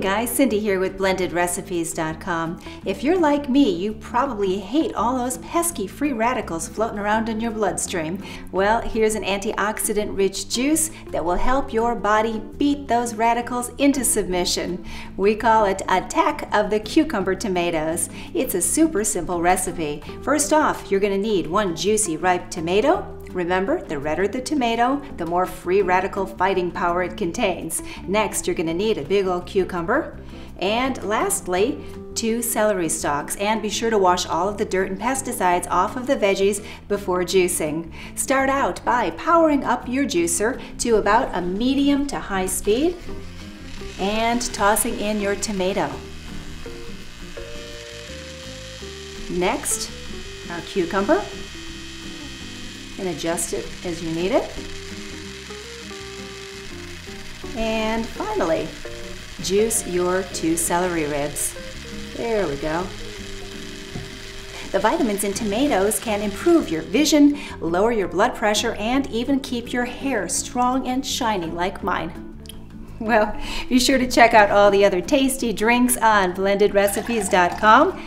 Guys, Cindy here with blendedrecipes.com. If you're like me, you probably hate all those pesky free radicals floating around in your bloodstream. Well, here's an antioxidant rich juice that will help your body beat those radicals into submission. We call it Attack of the Cucumber Tomatoes. It's a super simple recipe. First off, you're going to need one juicy ripe tomato, Remember, the redder the tomato, the more free radical fighting power it contains. Next, you're going to need a big old cucumber. And lastly, two celery stalks. And be sure to wash all of the dirt and pesticides off of the veggies before juicing. Start out by powering up your juicer to about a medium to high speed and tossing in your tomato. Next, our cucumber and adjust it as you need it. And finally, juice your two celery ribs. There we go. The vitamins in tomatoes can improve your vision, lower your blood pressure, and even keep your hair strong and shiny like mine. Well, be sure to check out all the other tasty drinks on blendedrecipes.com.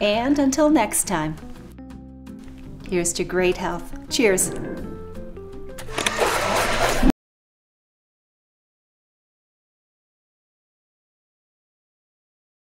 And until next time. Here's to great health. Cheers.